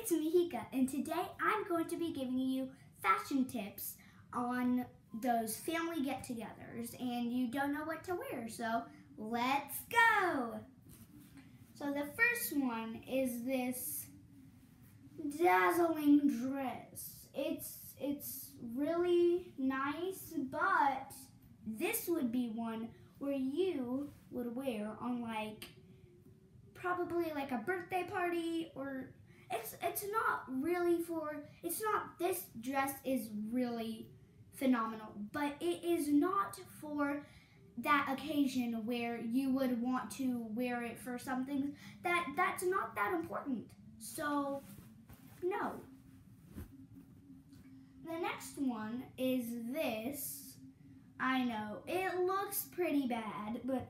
it's Mihika, and today I'm going to be giving you fashion tips on those family get-togethers, and you don't know what to wear, so let's go! So the first one is this dazzling dress. It's it's really nice, but this would be one where you would wear on like probably like a birthday party or it's it's not really for it's not this dress is really phenomenal but it is not for that occasion where you would want to wear it for something that that's not that important. So no. The next one is this. I know it looks pretty bad but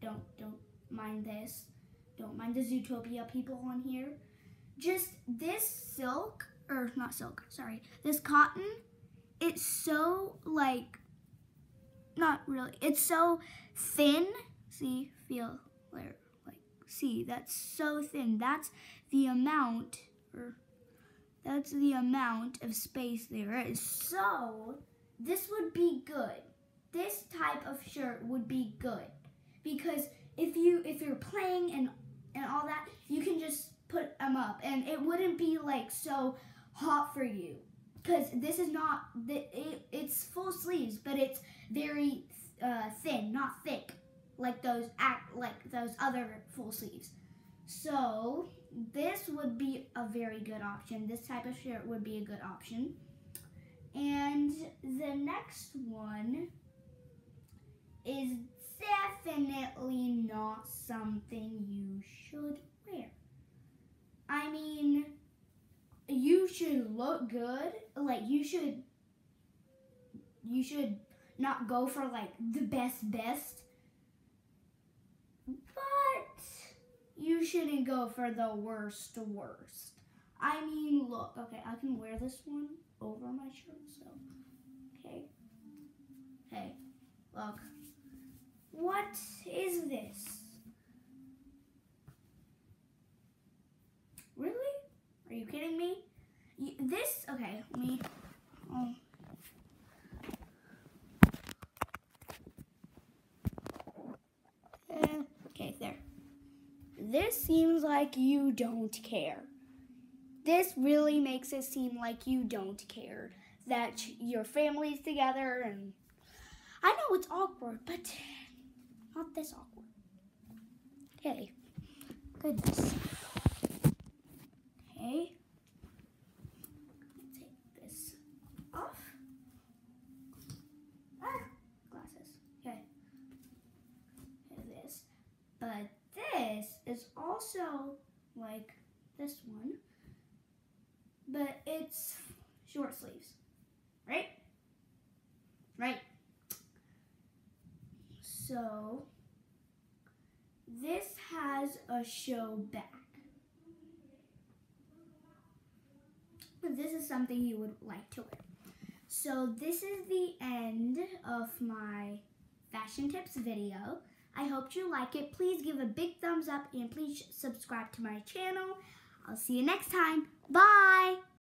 don't don't mind this. Don't mind the zootopia people on here just this silk, or not silk, sorry, this cotton, it's so like, not really, it's so thin. See, feel, like, see, that's so thin. That's the amount, or that's the amount of space there is. So, this would be good. This type of shirt would be good because if you if you're playing and and all that, you can just put them up and it wouldn't be like so hot for you. Because this is not it, it's full sleeves but it's very uh, thin not thick like those act like those other full sleeves. So this would be a very good option. This type of shirt would be a good option. And the next one is definitely not something you should wear I mean, you should look good. Like you should you should not go for like the best best. But you shouldn't go for the worst worst. I mean, look, okay, I can wear this one over my shirt, so okay. Hey, look. What is this? Are you kidding me? This, okay, let me. Uh, okay, there. This seems like you don't care. This really makes it seem like you don't care that your family's together and I know it's awkward, but not this awkward. Okay, goodness. Okay. Take this off. Ah, glasses. Okay. this. But this is also like this one, but it's short sleeves, right? Right. So this has a show back. But this is something you would like to wear. So this is the end of my fashion tips video. I hope you like it. Please give a big thumbs up and please subscribe to my channel. I'll see you next time. Bye!